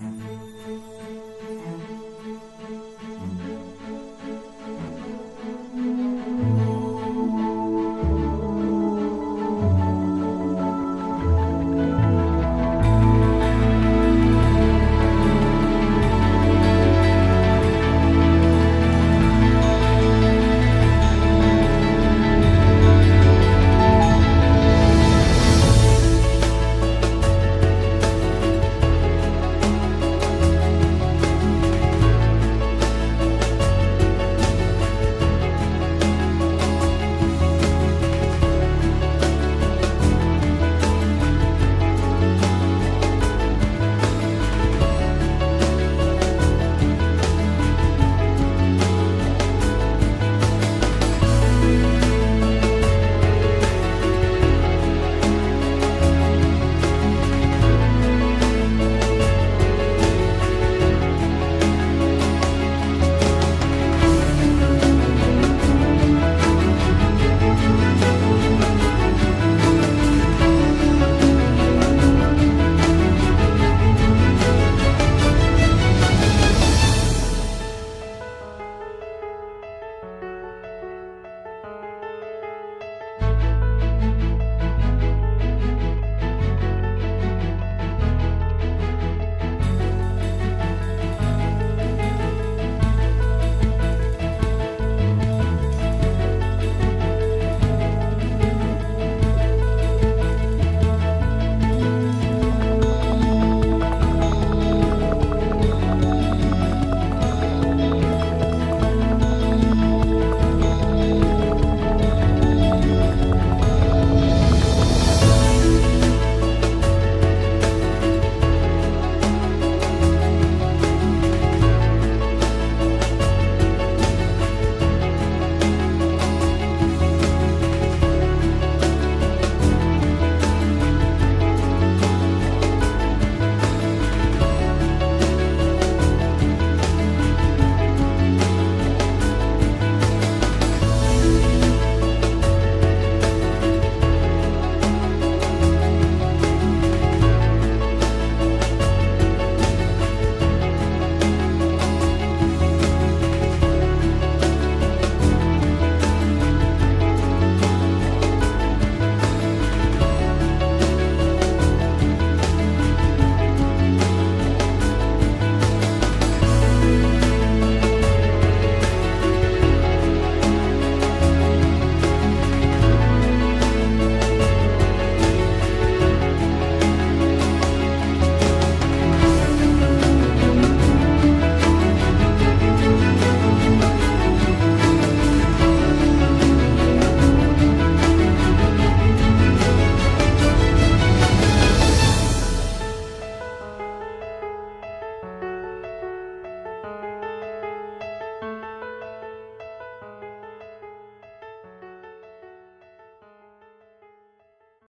Bye.